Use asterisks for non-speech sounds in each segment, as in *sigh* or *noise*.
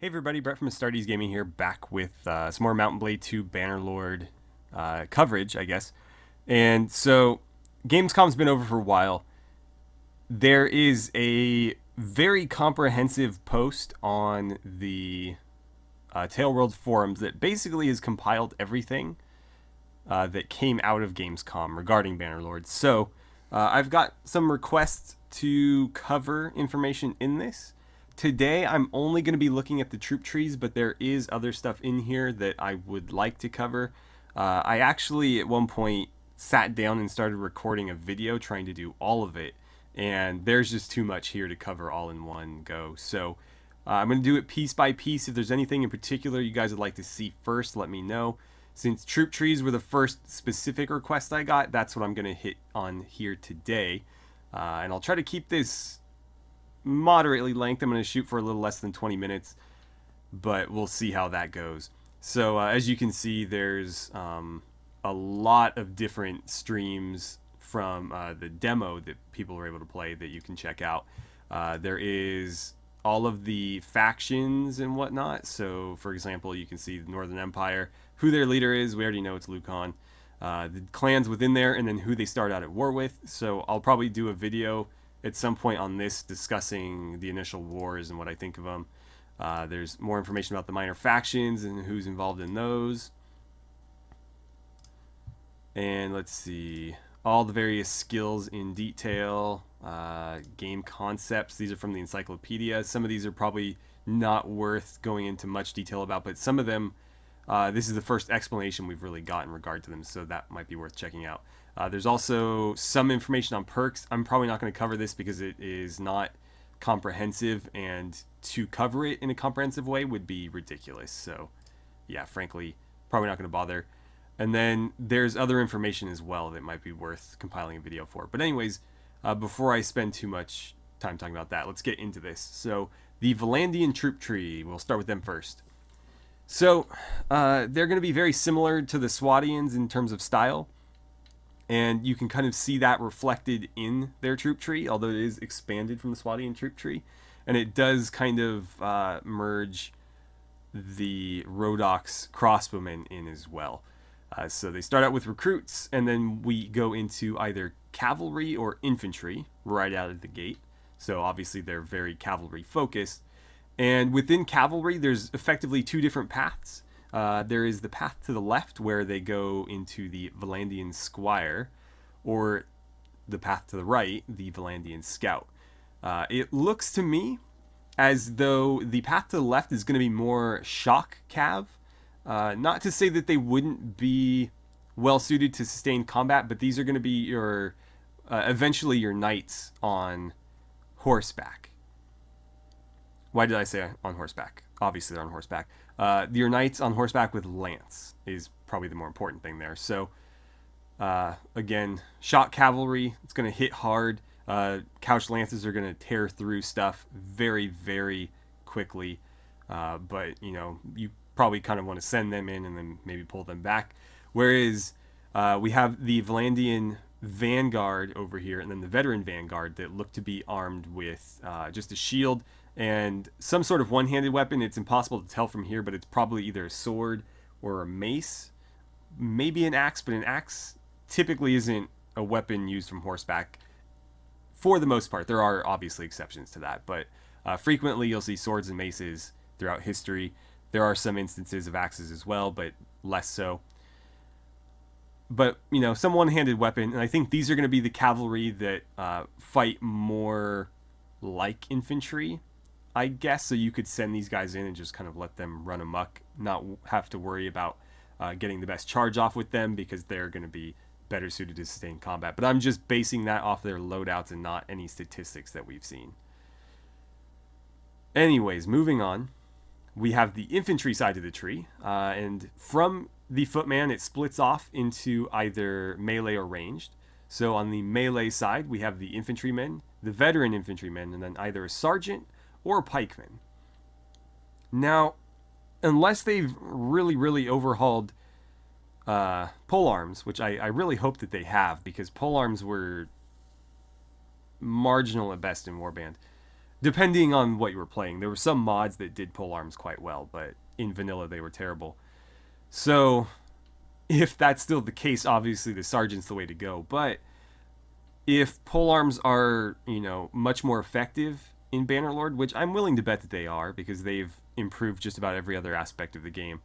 Hey everybody, Brett from Astartes Gaming here, back with uh, some more Mount & Blade 2 Bannerlord uh, coverage, I guess. And so, Gamescom's been over for a while. There is a very comprehensive post on the uh, Tale forums that basically has compiled everything uh, that came out of Gamescom regarding Bannerlord. So, uh, I've got some requests to cover information in this. Today, I'm only going to be looking at the troop trees, but there is other stuff in here that I would like to cover. Uh, I actually, at one point, sat down and started recording a video trying to do all of it, and there's just too much here to cover all in one go. So uh, I'm going to do it piece by piece. If there's anything in particular you guys would like to see first, let me know. Since troop trees were the first specific request I got, that's what I'm going to hit on here today. Uh, and I'll try to keep this moderately length. I'm going to shoot for a little less than 20 minutes, but we'll see how that goes. So uh, as you can see, there's um, a lot of different streams from uh, the demo that people were able to play that you can check out. Uh, there is all of the factions and whatnot. So, for example, you can see the Northern Empire, who their leader is. We already know it's Lucon. Uh, the clans within there, and then who they start out at war with. So I'll probably do a video at some point on this discussing the initial wars and what I think of them. Uh, there's more information about the minor factions and who's involved in those. And let's see, all the various skills in detail, uh, game concepts. These are from the encyclopedia. Some of these are probably not worth going into much detail about, but some of them, uh, this is the first explanation we've really got in regard to them, so that might be worth checking out. Uh, there's also some information on perks. I'm probably not going to cover this because it is not comprehensive, and to cover it in a comprehensive way would be ridiculous. So, yeah, frankly, probably not going to bother. And then there's other information as well that might be worth compiling a video for. But anyways, uh, before I spend too much time talking about that, let's get into this. So the Valandian troop tree, we'll start with them first. So uh, they're going to be very similar to the Swadians in terms of style and you can kind of see that reflected in their troop tree, although it is expanded from the Swadian troop tree, and it does kind of uh, merge the Rhodoks crossbowmen in as well. Uh, so they start out with recruits, and then we go into either cavalry or infantry right out of the gate. So obviously they're very cavalry focused. And within cavalry, there's effectively two different paths. Uh, there is the path to the left where they go into the Valandian Squire, or the path to the right, the Valandian Scout. Uh, it looks to me as though the path to the left is going to be more shock cav. Uh, not to say that they wouldn't be well suited to sustain combat, but these are going to be your uh, eventually your knights on horseback. Why did I say on horseback? Obviously, they're on horseback. Uh, your knights on horseback with lance is probably the more important thing there. So, uh, again, shock cavalry, it's going to hit hard. Uh, couch lances are going to tear through stuff very, very quickly. Uh, but, you know, you probably kind of want to send them in and then maybe pull them back. Whereas uh, we have the Valandian Vanguard over here and then the Veteran Vanguard that look to be armed with uh, just a shield and some sort of one-handed weapon. It's impossible to tell from here, but it's probably either a sword or a mace, maybe an axe, but an axe typically isn't a weapon used from horseback for the most part. There are obviously exceptions to that, but uh, frequently you'll see swords and maces throughout history. There are some instances of axes as well, but less so. But, you know, some one-handed weapon, and I think these are going to be the cavalry that uh, fight more like infantry I guess so you could send these guys in and just kind of let them run amok, not have to worry about uh, getting the best charge off with them because they're going to be better suited to sustain combat. But I'm just basing that off their loadouts and not any statistics that we've seen. Anyways, moving on, we have the infantry side of the tree, uh, and from the footman, it splits off into either melee or ranged. So on the melee side, we have the infantrymen, the veteran infantrymen, and then either a sergeant or pikemen. Now, unless they've really, really overhauled uh, pole arms, which I, I really hope that they have, because pole arms were marginal at best in Warband. depending on what you were playing. There were some mods that did pole arms quite well, but in vanilla they were terrible. So, if that's still the case, obviously the sergeant's the way to go. But if pole arms are, you know, much more effective in Bannerlord, which I'm willing to bet that they are because they've improved just about every other aspect of the game.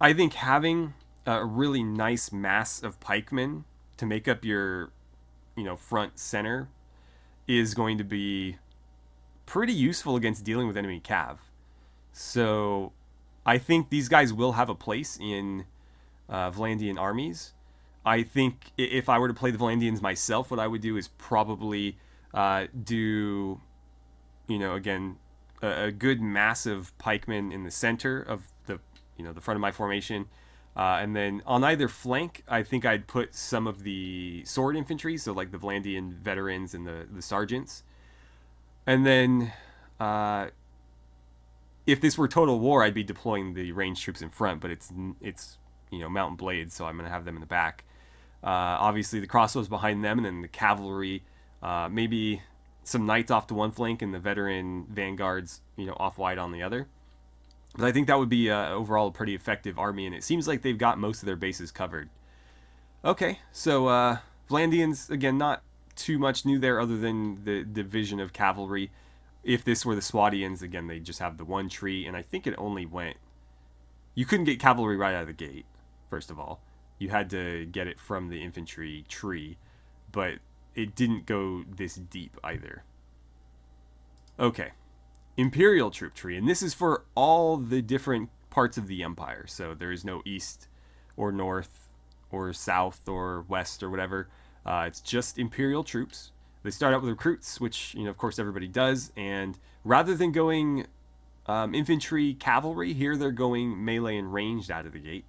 I think having a really nice mass of pikemen to make up your, you know, front center is going to be pretty useful against dealing with enemy cav. So I think these guys will have a place in uh, armies. I think if I were to play the Vlandians myself, what I would do is probably uh, do, you know, again, a, a, good massive pikeman in the center of the, you know, the front of my formation. Uh, and then on either flank, I think I'd put some of the sword infantry, so like the Vlandian veterans and the, the sergeants. And then uh, if this were total war, I'd be deploying the ranged troops in front, but it's it's you know mountain blades, so I'm gonna have them in the back. Uh, obviously, the crossbows behind them, and then the cavalry, uh, maybe some knights off to one flank, and the veteran vanguards, you know, off wide on the other. But I think that would be uh, overall a pretty effective army, and it seems like they've got most of their bases covered. Okay, so uh, Vlandians again, not too much new there other than the division of cavalry. If this were the Swadians, again, they just have the one tree, and I think it only went... You couldn't get cavalry right out of the gate, first of all. You had to get it from the infantry tree, but it didn't go this deep either. Okay, Imperial troop tree, and this is for all the different parts of the Empire, so there is no east or north or south or west or whatever. Uh, it's just Imperial troops. They start out with recruits, which, you know, of course everybody does, and rather than going um, infantry cavalry, here they're going melee and ranged out of the gate.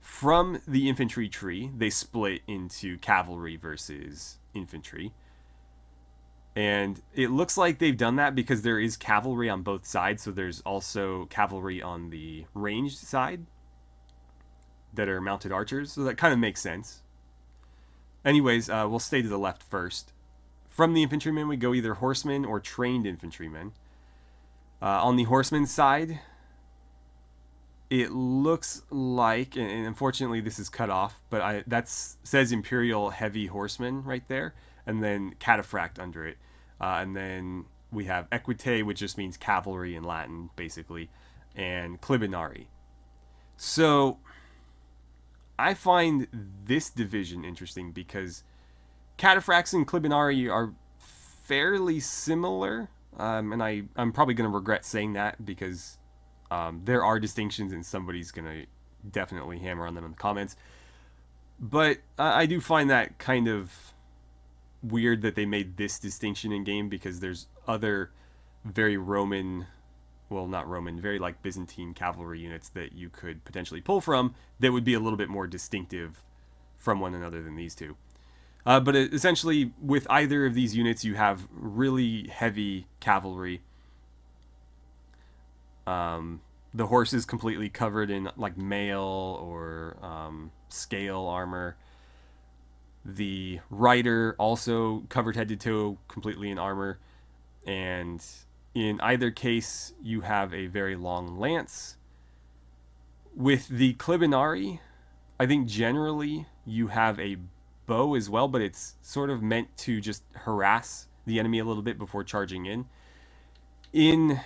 From the infantry tree, they split into cavalry versus infantry. And it looks like they've done that because there is cavalry on both sides, so there's also cavalry on the ranged side that are mounted archers, so that kind of makes sense. Anyways, uh, we'll stay to the left first. From the infantrymen, we go either horsemen or trained infantrymen. Uh, on the horseman side, it looks like, and unfortunately this is cut off, but I that says Imperial Heavy Horseman right there, and then Cataphract under it. Uh, and then we have Equite, which just means cavalry in Latin, basically, and Clibinari. So I find this division interesting because Cataphracts and Clibinari are fairly similar. Um, and I, I'm probably going to regret saying that because um, there are distinctions and somebody's going to definitely hammer on them in the comments. But I do find that kind of weird that they made this distinction in game because there's other very Roman well, not Roman, very like Byzantine cavalry units that you could potentially pull from that would be a little bit more distinctive from one another than these two. Uh, but essentially, with either of these units, you have really heavy cavalry. Um, the horse is completely covered in like mail or um, scale armor. The rider also covered head to toe, completely in armor, and in either case, you have a very long lance. With the Clibinari, I think generally you have a bow as well, but it's sort of meant to just harass the enemy a little bit before charging in. In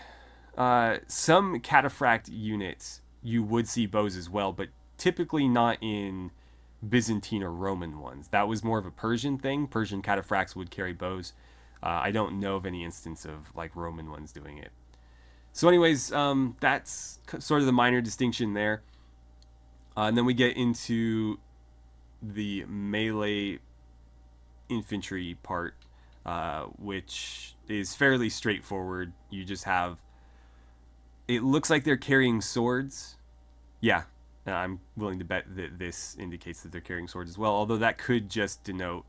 uh, some cataphract units, you would see bows as well, but typically not in Byzantine or Roman ones. That was more of a Persian thing. Persian cataphracts would carry bows. Uh, I don't know of any instance of like Roman ones doing it. So, anyways, um, that's sort of the minor distinction there. Uh, and then we get into the melee infantry part, uh, which is fairly straightforward. You just have. It looks like they're carrying swords. Yeah, I'm willing to bet that this indicates that they're carrying swords as well, although that could just denote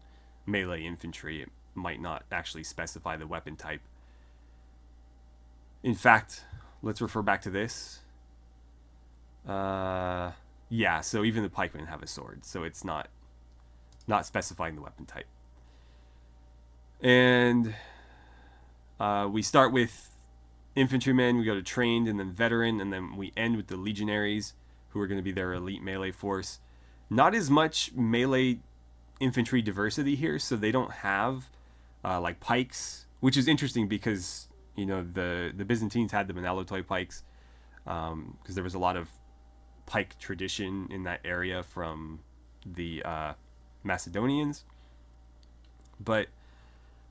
melee infantry. It might not actually specify the weapon type. In fact, let's refer back to this. Uh, yeah, so even the pikemen have a sword, so it's not not specifying the weapon type. And Uh, we start with infantrymen, we go to trained, and then veteran, and then we end with the legionaries, who are going to be their elite melee force. Not as much melee infantry diversity here, so they don't have uh, like pikes, which is interesting because you know the the Byzantines had the Menavlatoi pikes because um, there was a lot of pike tradition in that area from the uh, Macedonians, but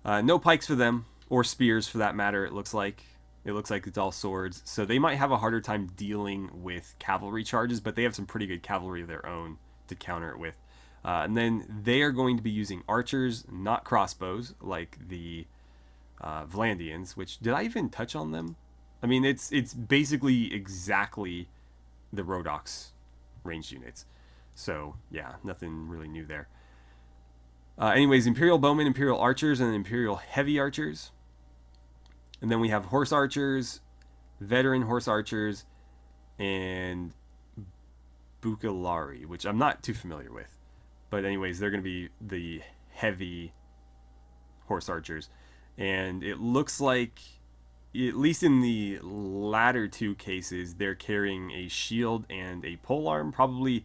uh, no pikes for them or spears for that matter. It looks like it looks like it's all swords, so they might have a harder time dealing with cavalry charges, but they have some pretty good cavalry of their own to counter it with. Uh, and then they are going to be using archers, not crossbows, like the uh, Vlandians. Which did I even touch on them? I mean, it's it's basically exactly the Rhodoks ranged units. So yeah, nothing really new there. Uh, anyways, Imperial Bowmen, Imperial Archers, and Imperial Heavy Archers. And then we have Horse Archers, Veteran Horse Archers, and Bucellarii, which I'm not too familiar with. But anyways, they're going to be the heavy Horse Archers. And it looks like, at least in the latter two cases, they're carrying a shield and a polearm, probably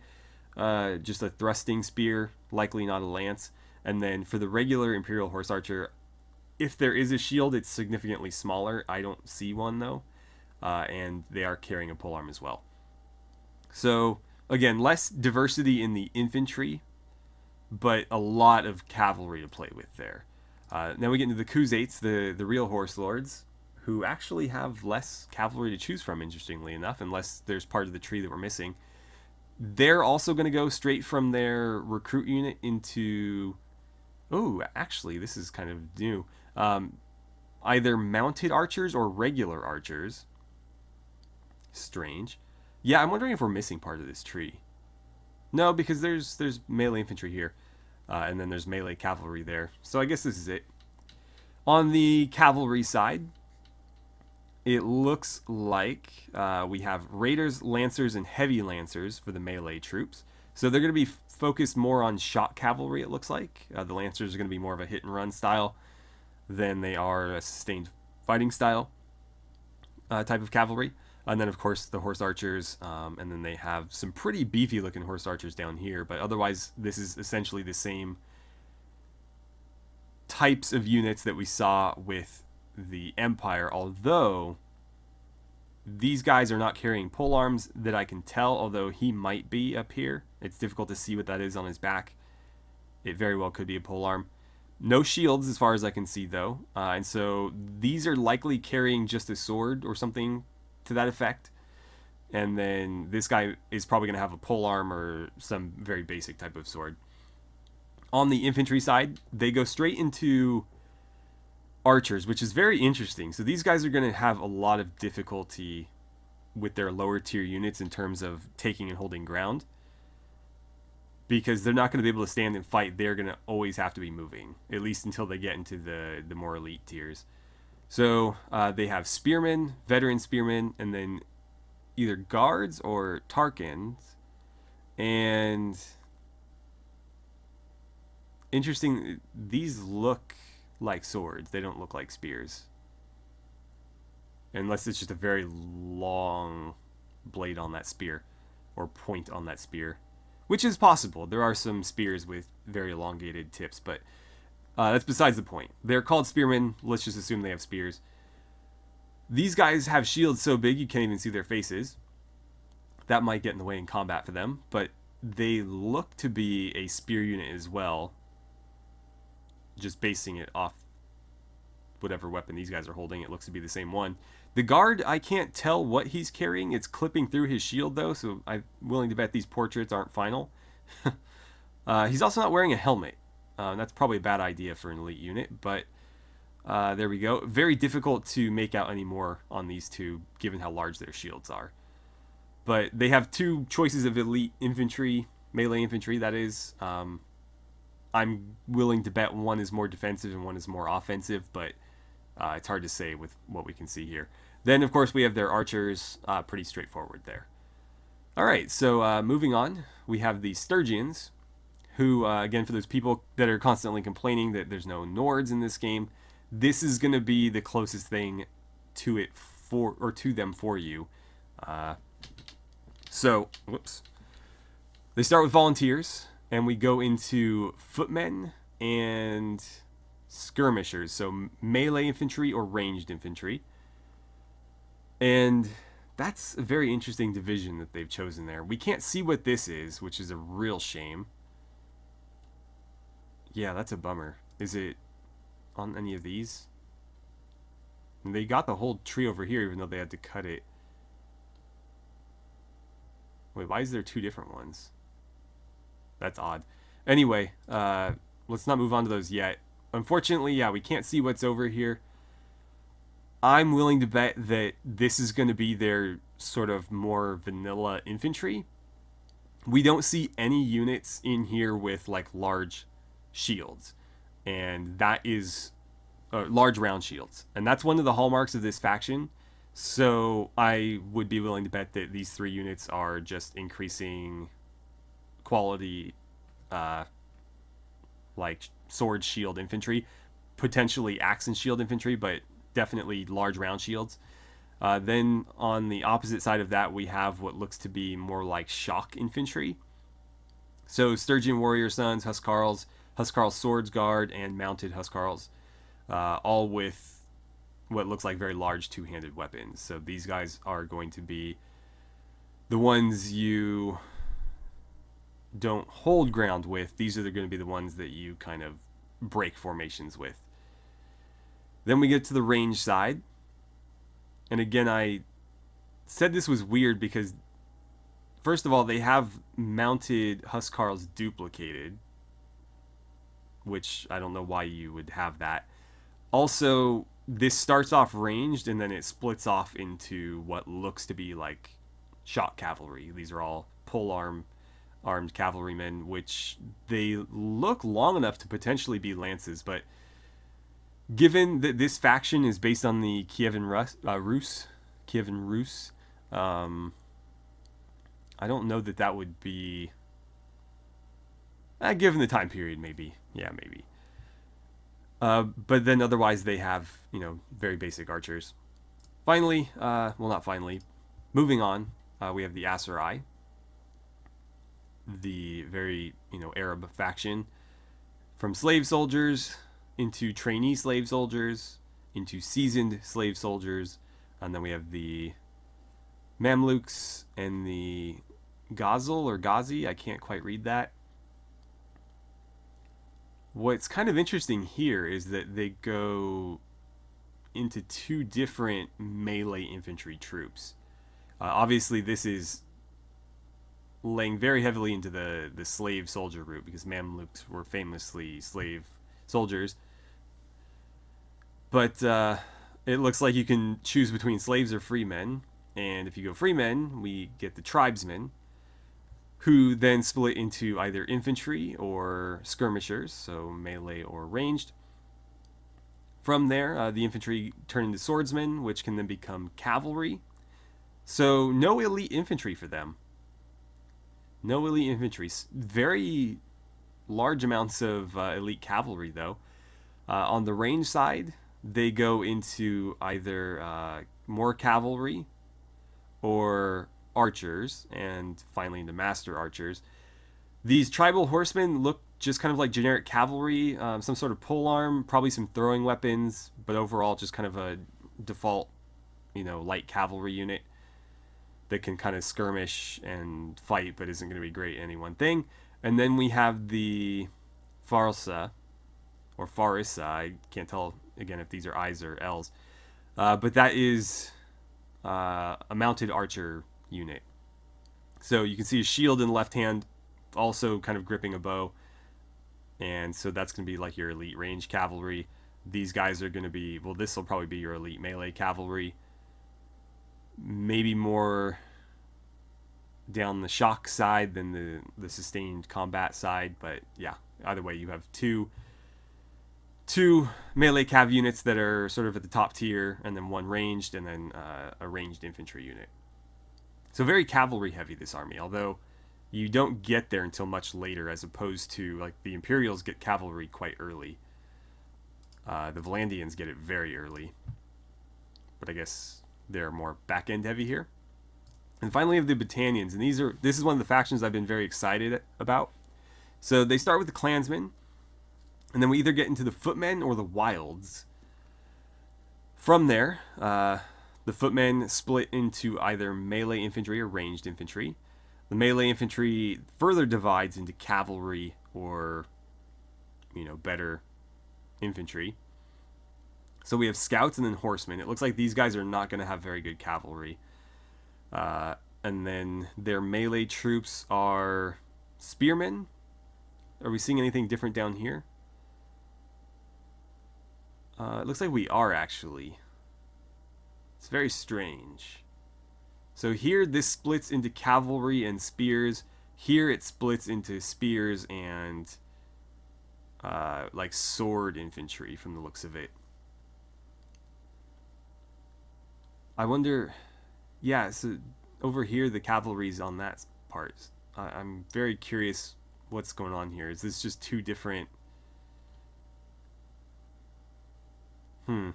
uh, just a thrusting spear, likely not a lance. And then for the regular Imperial Horse Archer, if there is a shield, it's significantly smaller. I don't see one though. Uh, and they are carrying a polearm as well. So again, less diversity in the infantry, but a lot of cavalry to play with there. Uh, now we get into the Khuzaits, the, the real horse lords, who actually have less cavalry to choose from, interestingly enough, unless there's part of the tree that we're missing. They're also going to go straight from their recruit unit into Oh, actually, this is kind of new. Um, either mounted archers or regular archers. Strange. Yeah, I'm wondering if we're missing part of this tree. No, because there's there's melee infantry here, uh, and then there's melee cavalry there. So I guess this is it. On the cavalry side, it looks like uh, we have raiders, lancers, and heavy lancers for the melee troops. So they're going to be focused more on shock cavalry, it looks like. Uh, the Lancers are going to be more of a hit and run style than they are a sustained fighting style uh, type of cavalry. And then, of course, the horse archers, um, and then they have some pretty beefy looking horse archers down here. But otherwise, this is essentially the same types of units that we saw with the Empire, although these guys are not carrying pole arms that I can tell, although he might be up here. It's difficult to see what that is on his back. It very well could be a pole arm. No shields as far as I can see though. Uh, and so these are likely carrying just a sword or something to that effect. And then this guy is probably going to have a pole arm or some very basic type of sword. On the infantry side, they go straight into archers, which is very interesting. So these guys are going to have a lot of difficulty with their lower tier units in terms of taking and holding ground because they're not going to be able to stand and fight. They're going to always have to be moving, at least until they get into the, the more elite tiers. So uh, they have spearmen, veteran spearmen, and then either guards or Tarkans. And interesting, these look like swords. They don't look like spears. Unless it's just a very long blade on that spear or point on that spear which is possible. There are some spears with very elongated tips, but uh, that's besides the point. They're called spearmen. Let's just assume they have spears. These guys have shields so big you can't even see their faces. That might get in the way in combat for them, but they look to be a spear unit as well. Just basing it off whatever weapon these guys are holding, it looks to be the same one. The guard, I can't tell what he's carrying. It's clipping through his shield, though, so I'm willing to bet these portraits aren't final. *laughs* uh, he's also not wearing a helmet. Uh, that's probably a bad idea for an elite unit, but uh, there we go. Very difficult to make out any more on these two, given how large their shields are. But they have two choices of elite infantry, melee infantry, that is. Um, I'm willing to bet one is more defensive and one is more offensive, but uh, it's hard to say with what we can see here. Then, of course, we have their archers. Uh, pretty straightforward there. All right, so uh, moving on, we have the Sturgians, who, uh, again, for those people that are constantly complaining that there's no Nords in this game, this is going to be the closest thing to it for or to them for you. Uh, so, whoops. They start with volunteers, and we go into footmen and skirmishers, so melee infantry or ranged infantry. And that's a very interesting division that they've chosen there. We can't see what this is, which is a real shame. Yeah, that's a bummer. Is it on any of these? They got the whole tree over here, even though they had to cut it. Wait, why is there two different ones? That's odd. Anyway, uh, let's not move on to those yet. Unfortunately, yeah, we can't see what's over here. I'm willing to bet that this is going to be their sort of more vanilla infantry. We don't see any units in here with like large shields. And that is uh, large round shields. And that's one of the hallmarks of this faction. So I would be willing to bet that these three units are just increasing quality, uh, like sword shield infantry, potentially axe and shield infantry, but definitely large round shields. Uh, then on the opposite side of that, we have what looks to be more like shock infantry. So Sturgian Warrior Sons, Huscarls, Huscarl Swords Guard, and Mounted Huscarls, uh, all with what looks like very large two-handed weapons. So these guys are going to be the ones you don't hold ground with. These are going to be the ones that you kind of break formations with. Then we get to the range side. And again, I said this was weird because, first of all, they have mounted Huscarls duplicated, which I don't know why you would have that. Also, this starts off ranged and then it splits off into what looks to be like shock cavalry. These are all pole arm armed cavalrymen, which they look long enough to potentially be lances, but given that this faction is based on the Kievan Rus, uh, Rus Kievan Rus, um, I don't know that that would be. Uh, given the time period, maybe. Yeah, maybe. Uh, but then otherwise, they have, you know, very basic archers. Finally, uh, well, not finally, moving on, uh, we have the Aserai, the very, you know, Arab faction. From slave soldiers into trainee slave soldiers, into seasoned slave soldiers, and then we have the Mamluks and the Ghazal or Ghazi. I can't quite read that. What's kind of interesting here is that they go into two different melee infantry troops. Uh, obviously, this is laying very heavily into the, the slave soldier route because Mamluks were famously slave soldiers. But uh, it looks like you can choose between slaves or free men. And if you go free men, we get the tribesmen, who then split into either infantry or skirmishers, so melee or ranged. From there, uh, the infantry turn into swordsmen, which can then become cavalry. So no elite infantry for them. No elite infantry. Very large amounts of uh, elite cavalry, though. Uh, on the range side, they go into either uh, more cavalry or archers, and finally into master archers. These tribal horsemen look just kind of like generic cavalry, um, some sort of pole arm, probably some throwing weapons, but overall just kind of a default, you know, light cavalry unit that can kind of skirmish and fight, but isn't going to be great at any one thing. And then we have the Farsa, or Farisa. I can't tell again if these are I's or L's. Uh, but that is uh, a mounted archer unit. So you can see a shield in the left hand, also kind of gripping a bow. And so that's going to be like your elite range cavalry. These guys are going to be, well, this will probably be your elite melee cavalry. Maybe more down the shock side than the, the sustained combat side. But yeah, either way, you have two two melee cav units that are sort of at the top tier, and then one ranged, and then uh, a ranged infantry unit. So very cavalry heavy this army, although you don't get there until much later, as opposed to like the Imperials get cavalry quite early. Uh, the Valandians get it very early. But I guess they're more back-end heavy here. And finally, we have the Battanians, and these are this is one of the factions I've been very excited about. So they start with the Clansmen, and then we either get into the Footmen or the Wilds. From there, uh, the Footmen split into either melee infantry or ranged infantry. The melee infantry further divides into cavalry or, you know, better infantry. So we have scouts and then horsemen. It looks like these guys are not going to have very good cavalry. Uh, and then their melee troops are spearmen. Are we seeing anything different down here? Uh, it looks like we are actually. It's very strange. So here this splits into cavalry and spears. Here it splits into spears and uh, like sword infantry from the looks of it. I wonder, yeah, so over here the cavalry's on that part. I, I'm very curious what's going on here. Is this just two different... Hmm.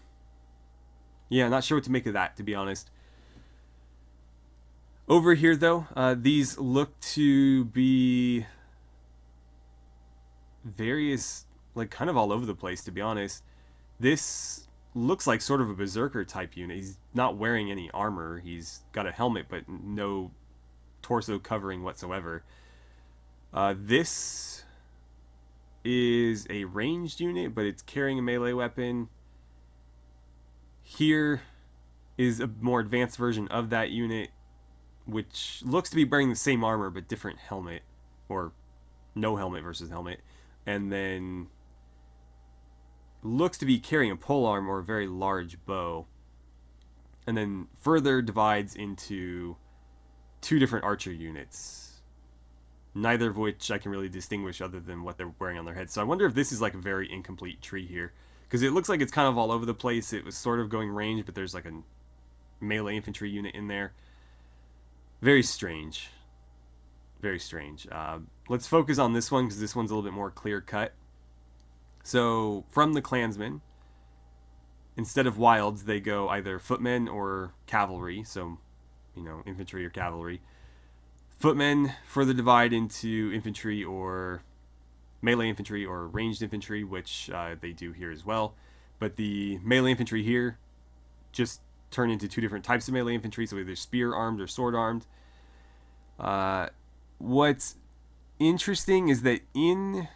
Yeah, not sure what to make of that, to be honest. Over here, though, uh, these look to be various, like, kind of all over the place, to be honest. This looks like sort of a berserker type unit. He's not wearing any armor. He's got a helmet, but no torso covering whatsoever. Uh, this is a ranged unit, but it's carrying a melee weapon. Here is a more advanced version of that unit, which looks to be wearing the same armor but different helmet, or no helmet versus helmet. And then looks to be carrying a pole arm or a very large bow. And then further divides into two different archer units. Neither of which I can really distinguish other than what they're wearing on their heads. So I wonder if this is like a very incomplete tree here. Because it looks like it's kind of all over the place. It was sort of going range, but there's like a melee infantry unit in there. Very strange. Very strange. Uh, let's focus on this one because this one's a little bit more clear cut. So from the clansmen, instead of wilds, they go either footmen or cavalry. So, you know, infantry or cavalry. Footmen further divide into infantry or melee infantry or ranged infantry, which uh, they do here as well. But the melee infantry here just turn into two different types of melee infantry, so either spear armed or sword armed. Uh, what's interesting is that in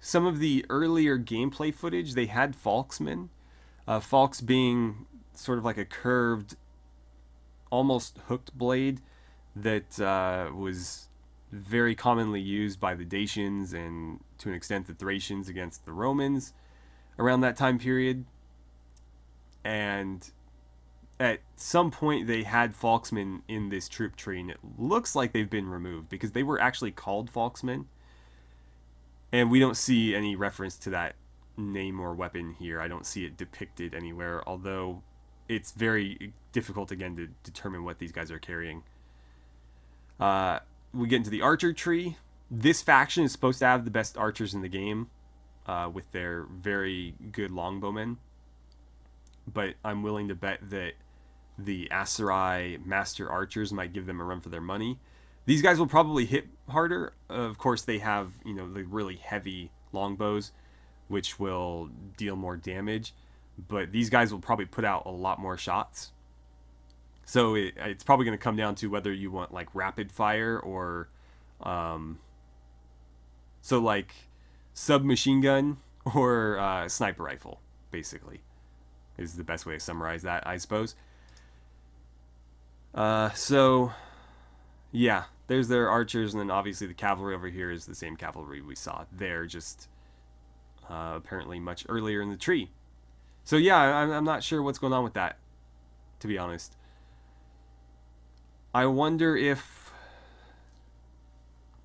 some of the earlier gameplay footage, they had Falxmen. Uh, Falx being sort of like a curved, almost hooked blade that uh, was very commonly used by the Dacians and to an extent the Thracians against the Romans around that time period. And at some point they had Falxmen in this troop tree, and it looks like they've been removed because they were actually called Falxmen and we don't see any reference to that name or weapon here. I don't see it depicted anywhere, although it's very difficult again to determine what these guys are carrying. Uh, we get into the archer tree. This faction is supposed to have the best archers in the game uh, with their very good longbowmen. But I'm willing to bet that the Aserai Master Archers might give them a run for their money. These guys will probably hit harder. Of course, they have you know the really heavy longbows, which will deal more damage. But these guys will probably put out a lot more shots. So it, it's probably going to come down to whether you want like rapid fire or, um, so like submachine gun *laughs* or uh, sniper rifle, basically, is the best way to summarize that, I suppose. Uh, so, yeah, there's their archers, and then obviously the cavalry over here is the same cavalry we saw there, just uh, apparently much earlier in the tree. So yeah, I'm, I'm not sure what's going on with that, to be honest. I wonder if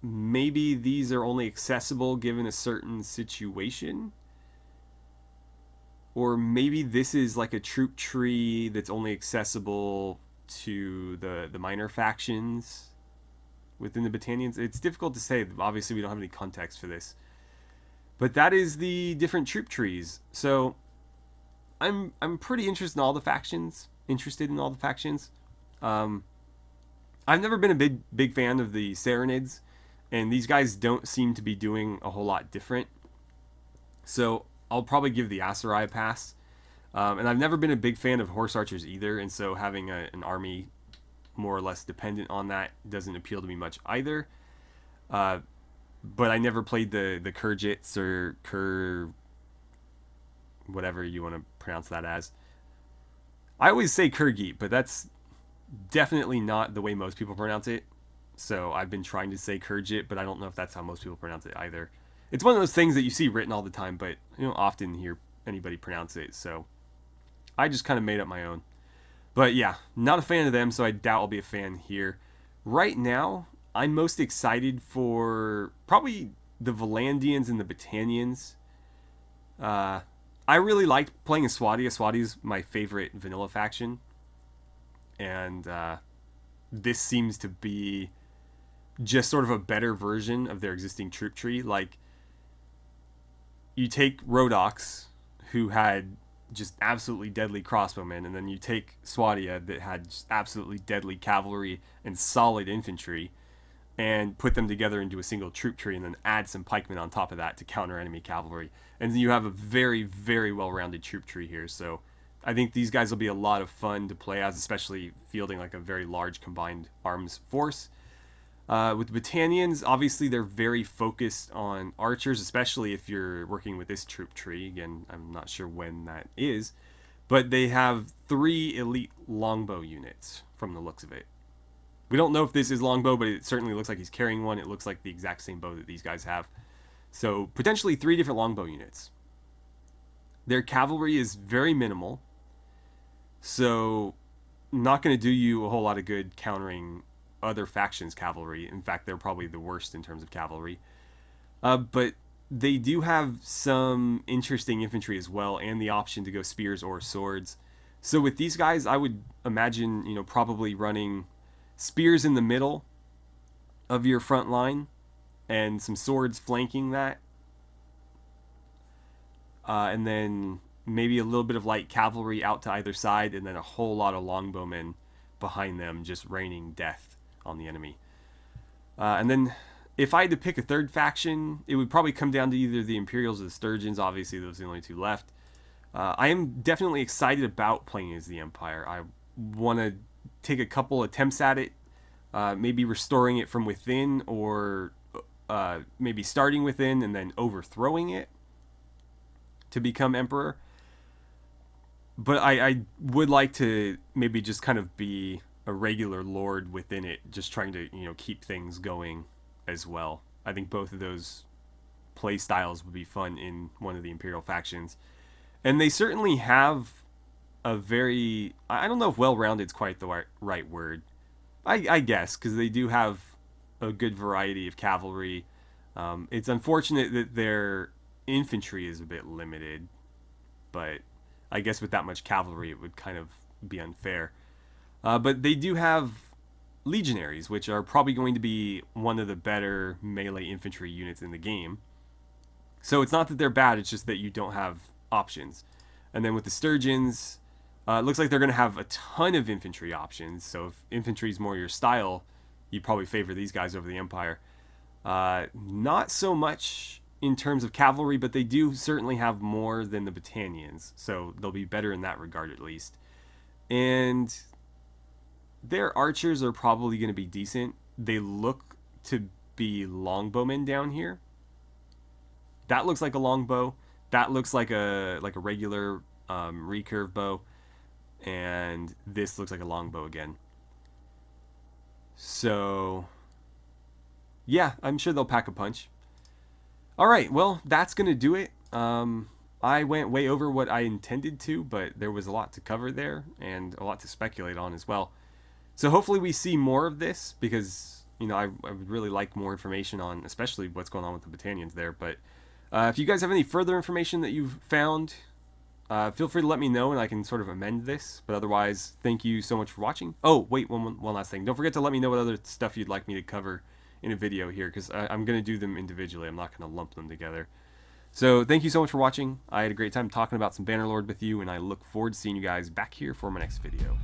maybe these are only accessible given a certain situation. Or maybe this is like a troop tree that's only accessible to the, the minor factions within the Battanians. It's difficult to say. Obviously, we don't have any context for this. But that is the different troop trees. So I'm I'm pretty interested in all the factions. Interested in all the factions. Um, I've never been a big big fan of the Sarranids, and these guys don't seem to be doing a whole lot different. So I'll probably give the Aserai a pass. Um, and I've never been a big fan of horse archers either, and so having a, an army more or less dependent on that doesn't appeal to me much either. Uh, but I never played the the Kurjits or Kur, whatever you want to pronounce that as. I always say Kurgit, but that's definitely not the way most people pronounce it. So I've been trying to say Kurjit, but I don't know if that's how most people pronounce it either. It's one of those things that you see written all the time, but you don't often hear anybody pronounce it. So I just kind of made up my own. But yeah, not a fan of them, so I doubt I'll be a fan here. Right now, I'm most excited for probably the Valandians and the Battanians. Uh, I really liked playing as Swadia. Swadia's my favorite vanilla faction. And uh, this seems to be just sort of a better version of their existing troop tree. Like, you take Rhodoks, who had just absolutely deadly crossbowmen, and then you take Swadia that had absolutely deadly cavalry and solid infantry, and put them together into a single troop tree, and then add some pikemen on top of that to counter enemy cavalry, and you have a very very well rounded troop tree here. So I think these guys will be a lot of fun to play as, especially fielding like a very large combined arms force. Uh, with Battanians, obviously they're very focused on archers, especially if you're working with this troop tree. Again, I'm not sure when that is, but they have three elite longbow units from the looks of it. We don't know if this is longbow, but it certainly looks like he's carrying one. It looks like the exact same bow that these guys have. So potentially three different longbow units. Their cavalry is very minimal, so not going to do you a whole lot of good countering other factions' cavalry. In fact, they're probably the worst in terms of cavalry. Uh, but they do have some interesting infantry as well, and the option to go spears or swords. So with these guys, I would imagine you know probably running spears in the middle of your front line, and some swords flanking that, uh, and then maybe a little bit of light cavalry out to either side, and then a whole lot of longbowmen behind them, just raining death on the enemy. Uh, and then if I had to pick a third faction, it would probably come down to either the Imperials or the Sturgians. Obviously, those are the only two left. Uh, I am definitely excited about playing as the Empire. I want to take a couple attempts at it, uh, maybe restoring it from within, or uh, maybe starting within and then overthrowing it to become Emperor. But I, I would like to maybe just kind of be a regular lord within it, just trying to you know keep things going as well. I think both of those play styles would be fun in one of the imperial factions, and they certainly have a very I don't know if well-rounded is quite the right, word. I, I guess because they do have a good variety of cavalry. Um, it's unfortunate that their infantry is a bit limited, but I guess with that much cavalry, it would kind of be unfair. Uh, but they do have legionaries, which are probably going to be one of the better melee infantry units in the game. So it's not that they're bad, it's just that you don't have options. And then with the sturgians, uh, it looks like they're going to have a ton of infantry options. So if infantry is more your style, you probably favor these guys over the Empire. Uh, not so much in terms of cavalry, but they do certainly have more than the Battanians. So they'll be better in that regard at least. And their archers are probably going to be decent. They look to be longbowmen down here. That looks like a longbow. That looks like a like a regular um, recurve bow, and this looks like a longbow again. So, yeah, I'm sure they'll pack a punch. All right, well, that's gonna do it. Um, I went way over what I intended to, but there was a lot to cover there and a lot to speculate on as well. So hopefully we see more of this because you know I, I would really like more information on especially what's going on with the Battanians there. But uh, if you guys have any further information that you've found, uh, feel free to let me know and I can sort of amend this. But otherwise, thank you so much for watching. Oh wait, one one last thing. Don't forget to let me know what other stuff you'd like me to cover in a video here because I'm going to do them individually. I'm not going to lump them together. So thank you so much for watching. I had a great time talking about some Bannerlord with you, and I look forward to seeing you guys back here for my next video.